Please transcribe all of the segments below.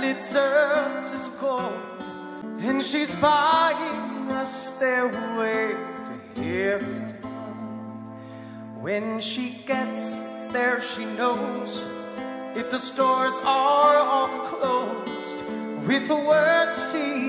sadly turns his cold, and she's buying a stairway to heaven. When she gets there, she knows if the stores are all closed with the words she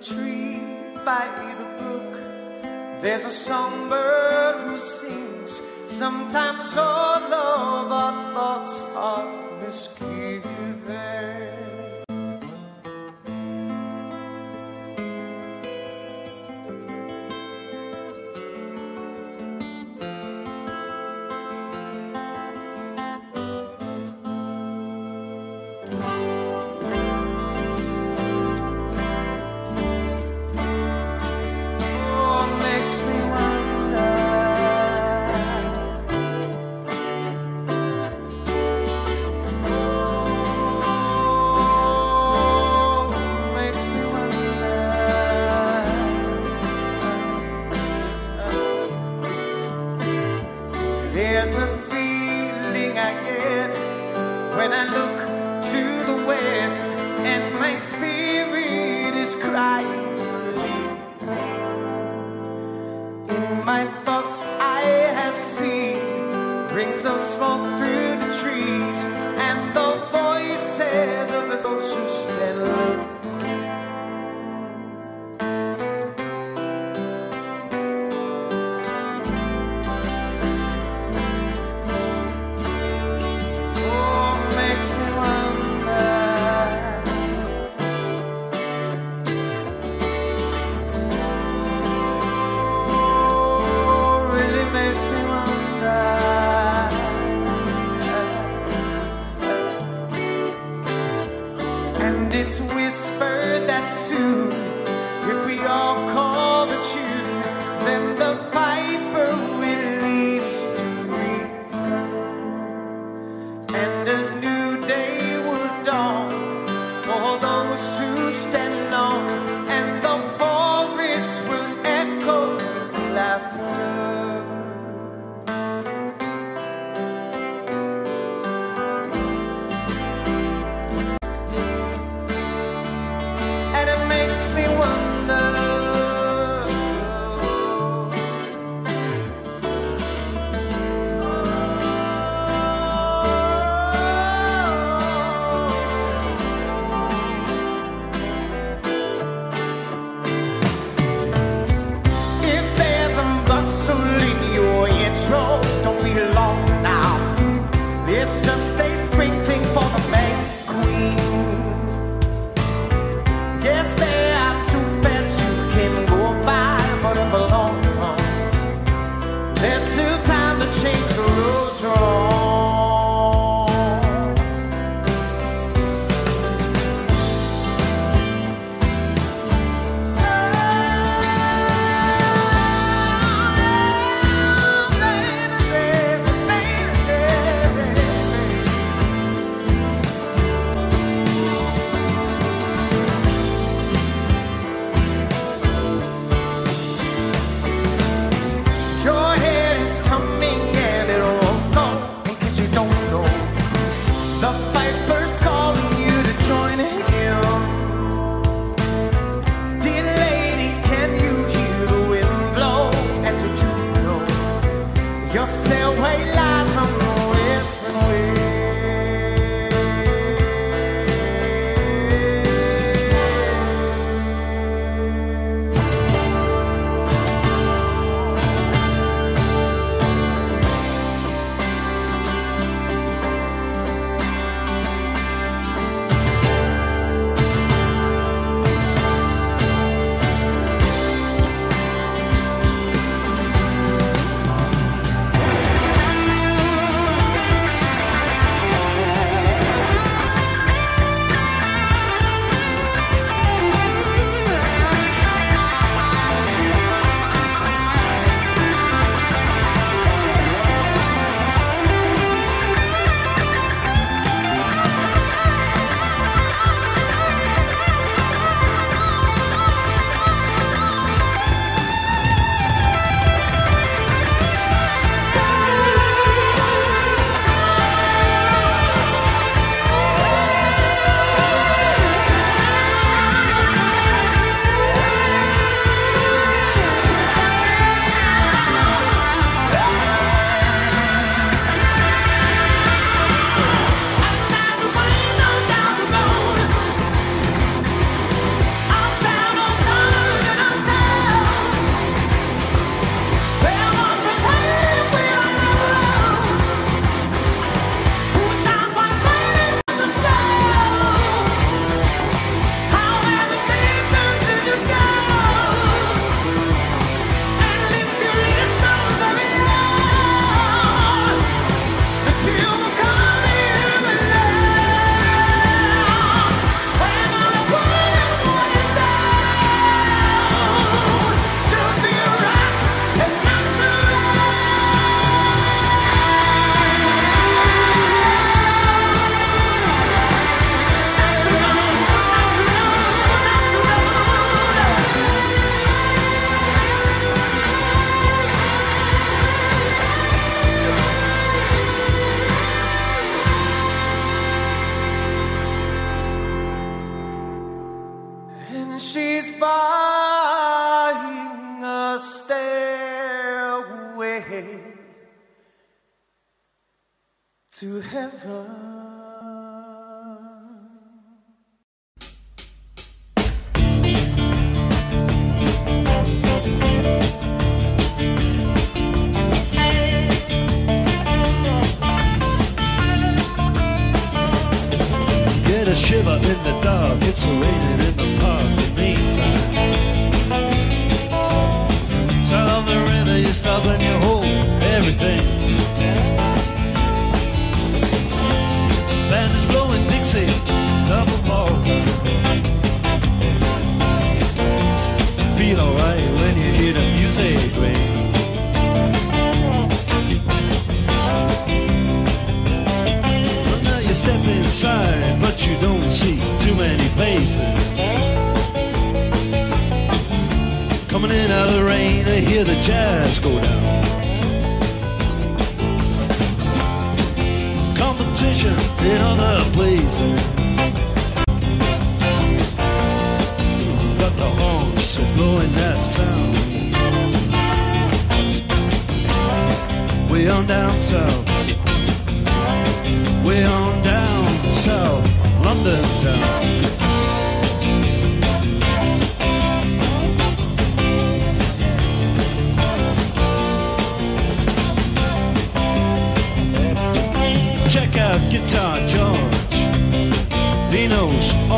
tree by the brook, there's a songbird who sings. Sometimes all love, our thoughts are misguided.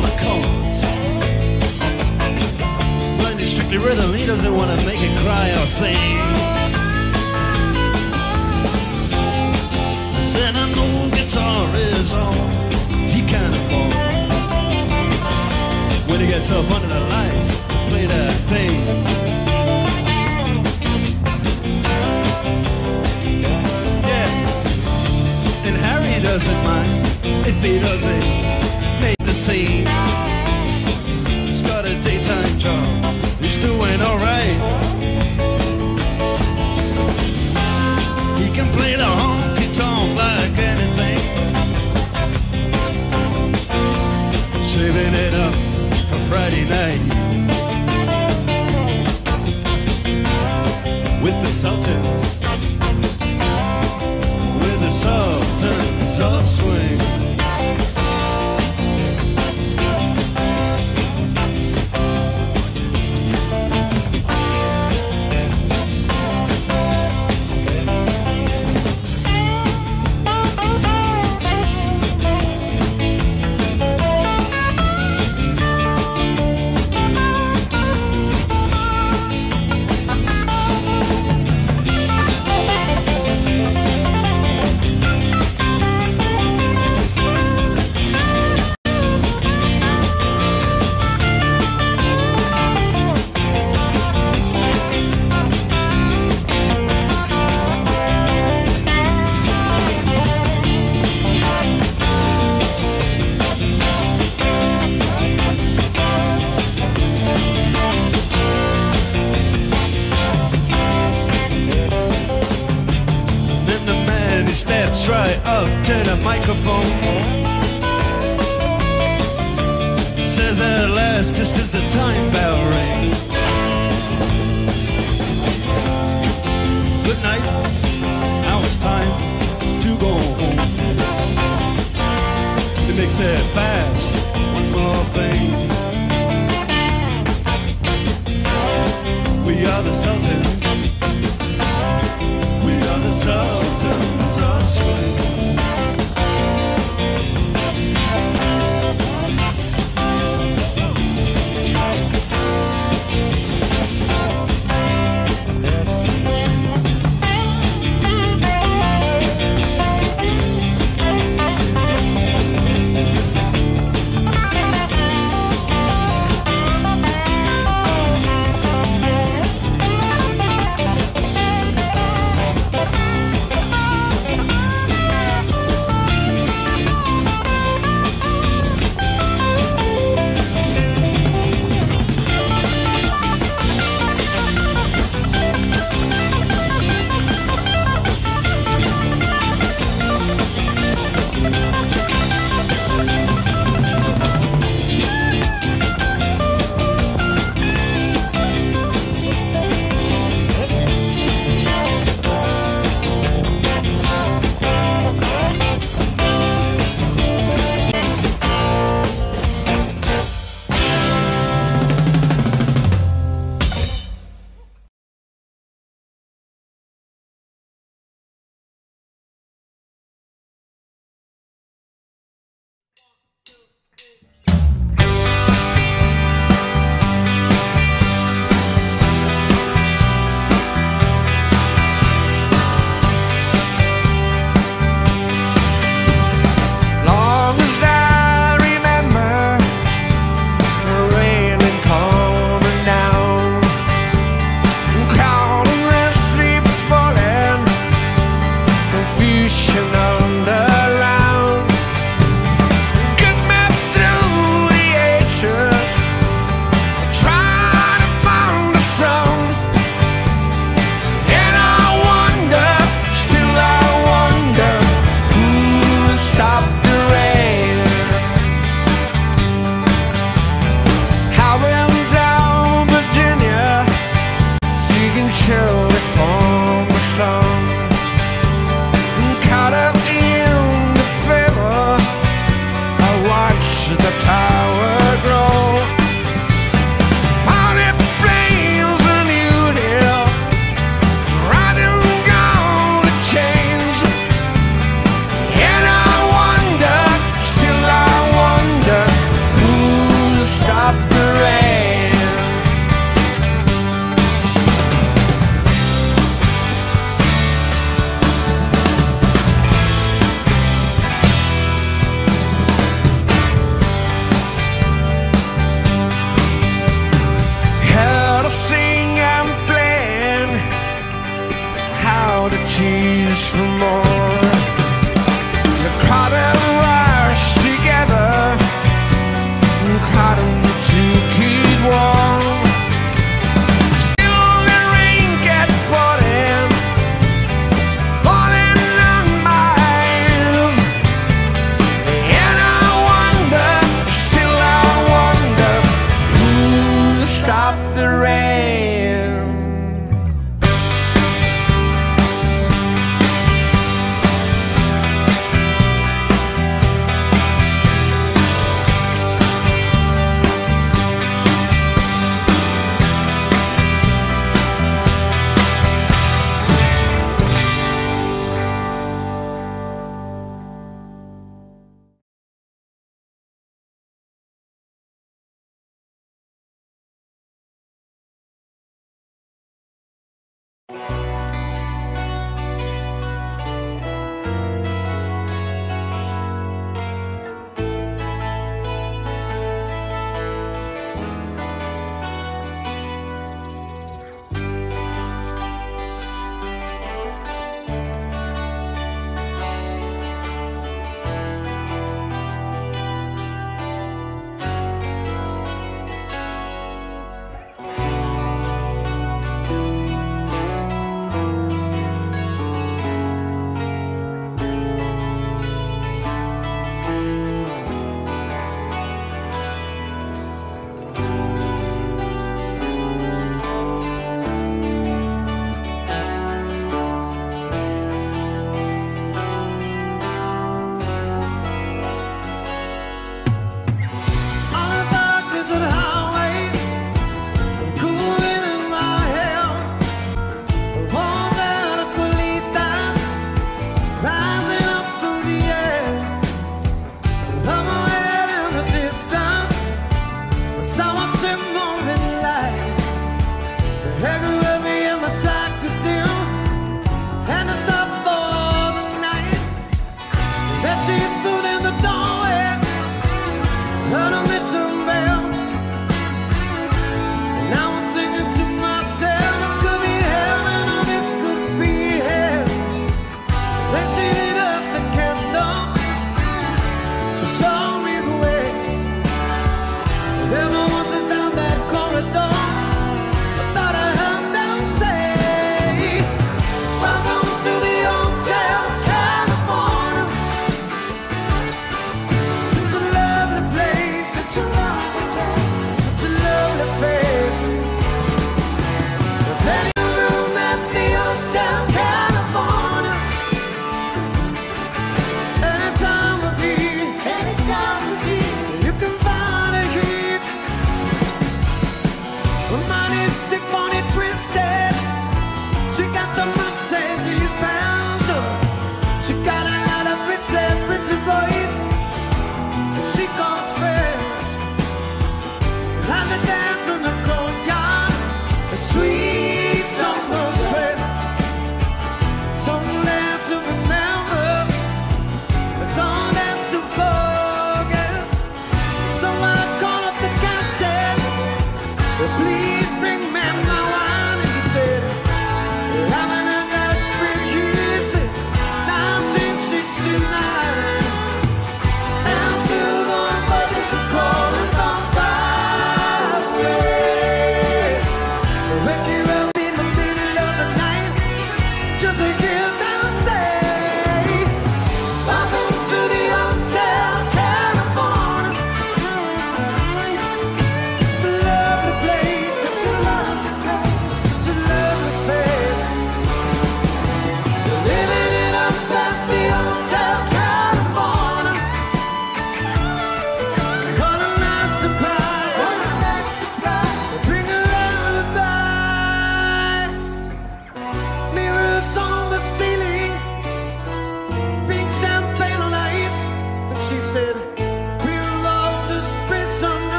all the chords. Is strictly rhythm, he doesn't want to make it cry or sing. I said an old guitar is all he can afford. When he gets up under the lights play that thing. doesn't mind if he doesn't scene. He's got a daytime job, he's doing alright. He can play the honky tonk like anything. Saving it up for Friday night with the Sultan.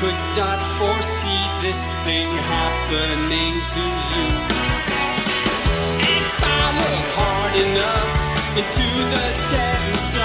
could not foresee this thing happening to you. If I look hard enough into the setting sun.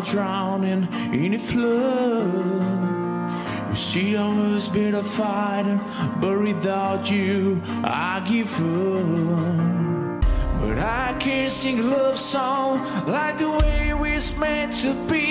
drowning in a flood. You see, I was be a fighter, but without you, I give up. But I can't sing a love song like the way it was meant to be.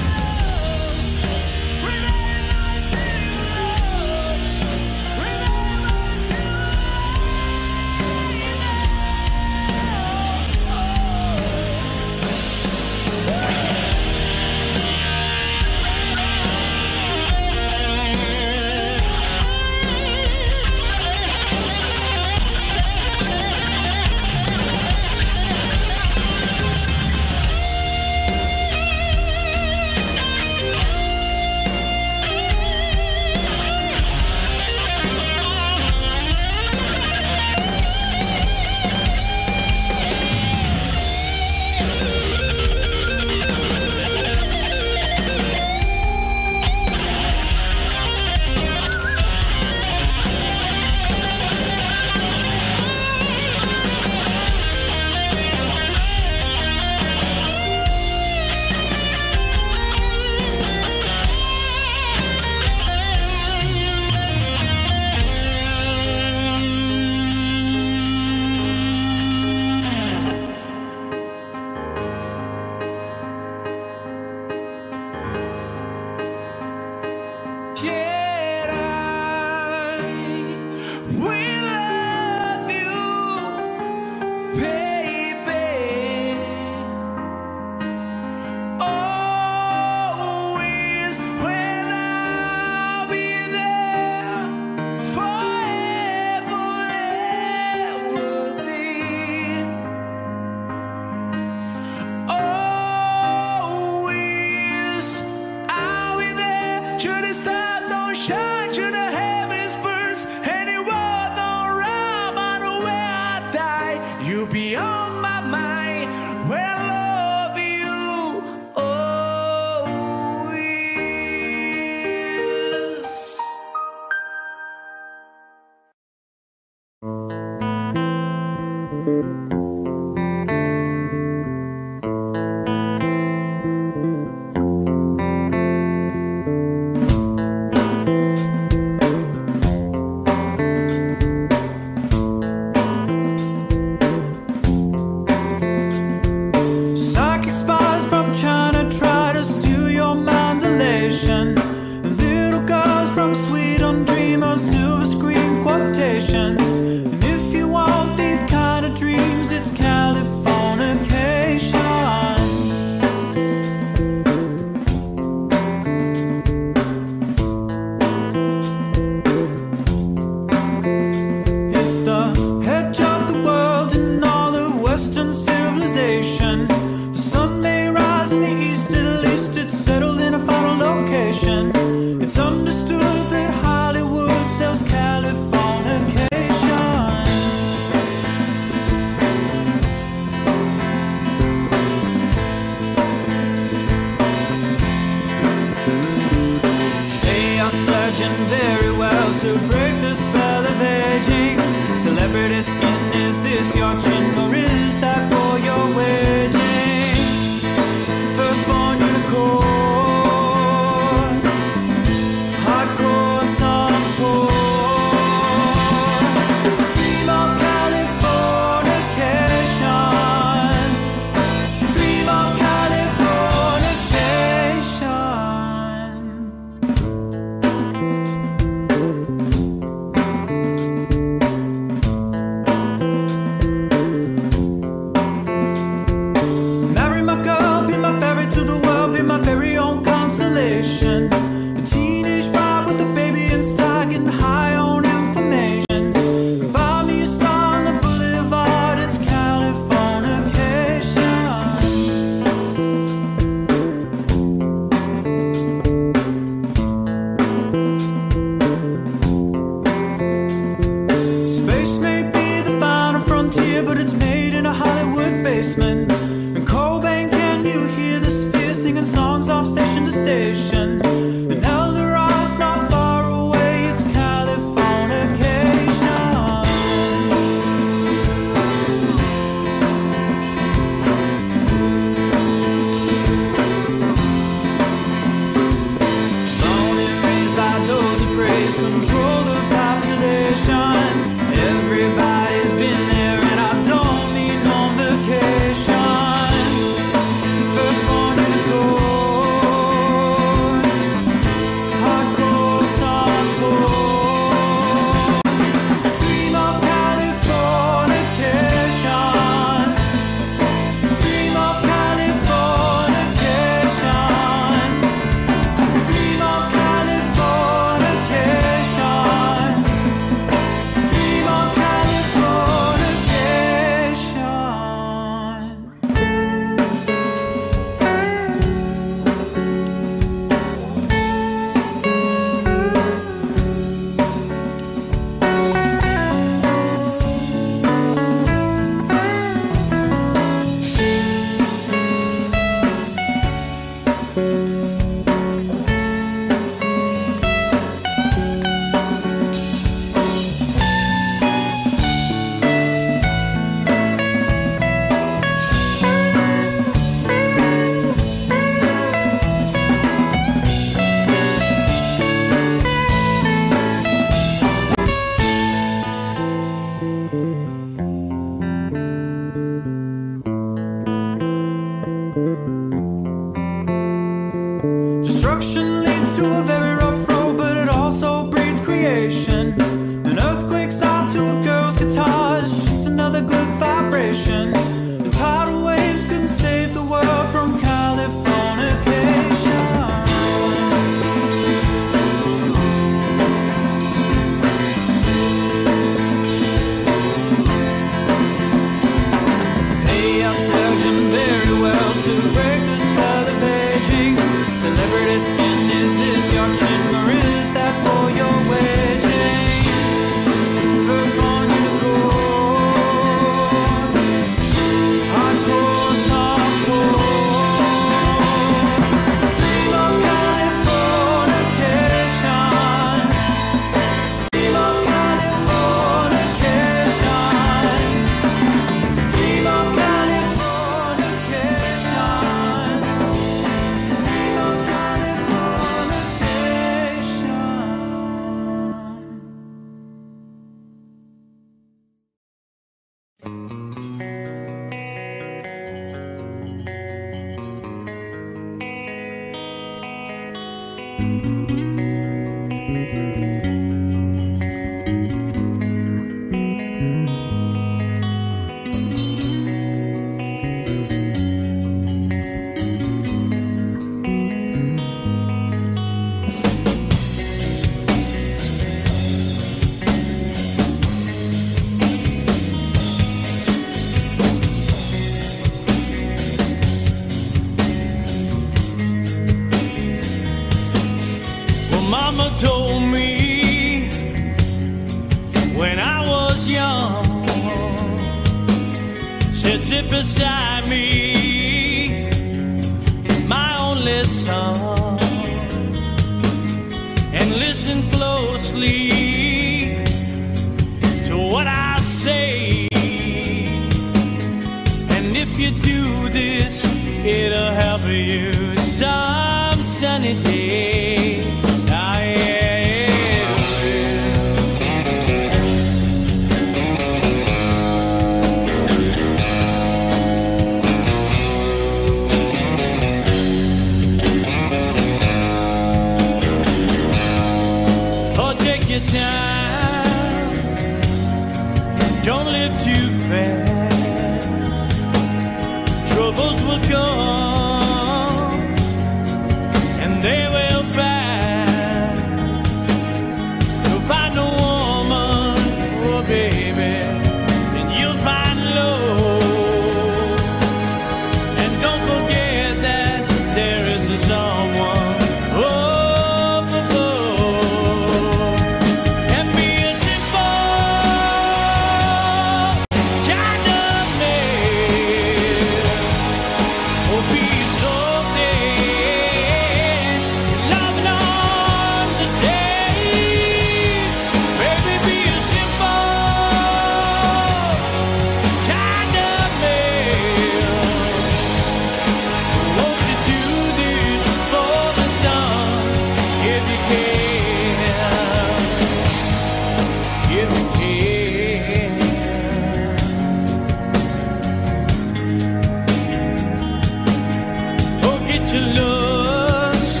To lose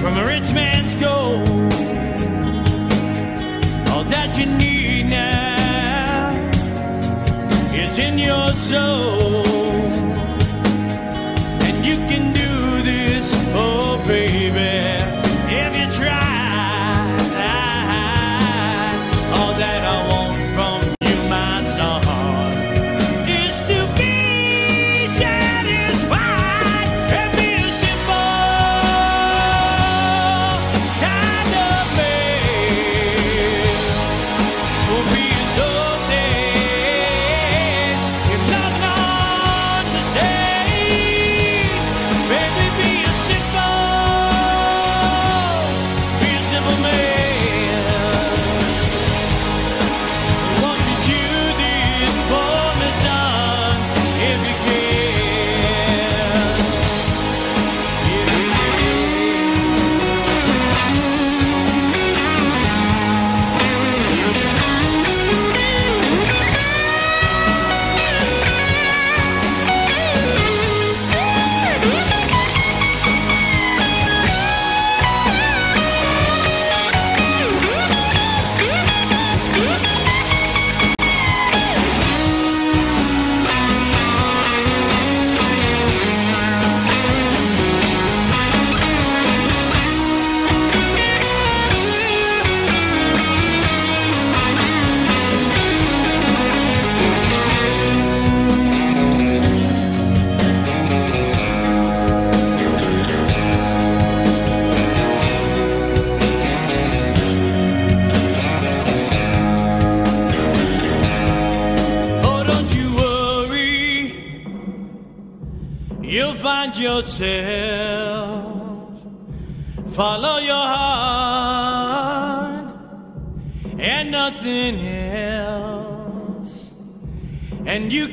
from a rich man's gold. All that you need now is in your soul.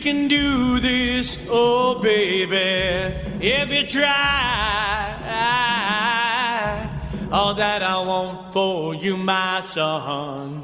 can do this, oh baby, if you try. All that I want for you, my son.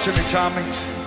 To Tommy.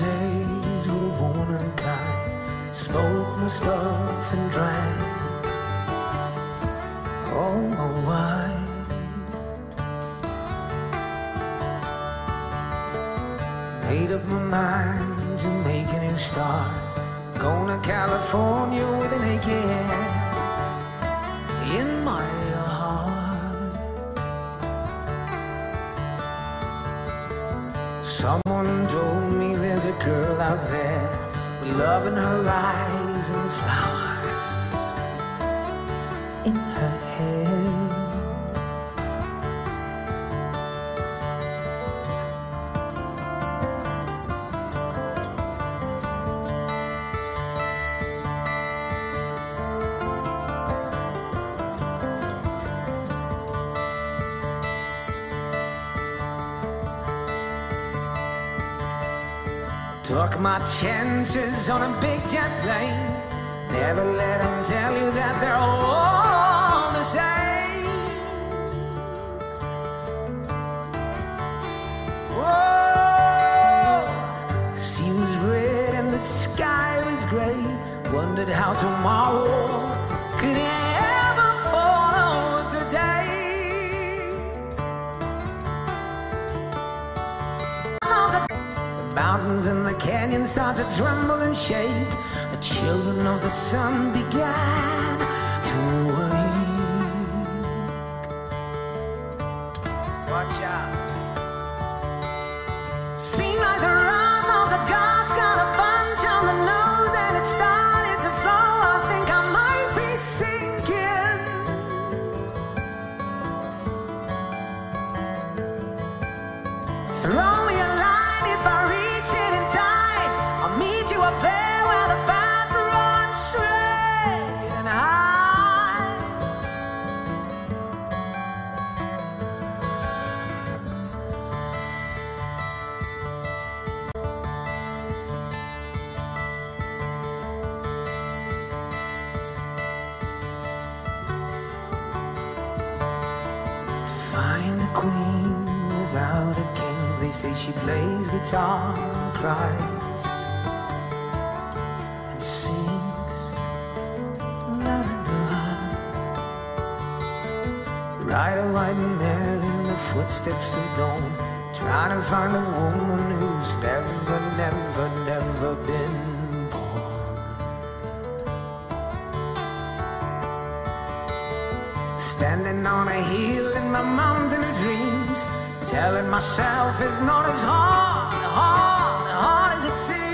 Days with a woman unkind. Smoke my stuff and drank all my wine. Made up my mind to make a new start. Going to California with an aching in my heart. Someone girl out there with love in her eyes and flowers chances on a big jet plane. Never let them tell you that they're all find a woman who's never, never, never been born. Standing on a hill in my mountain of dreams, telling myself it's not as hard, hard, hard as it seems.